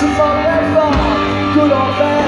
forever, good or bad.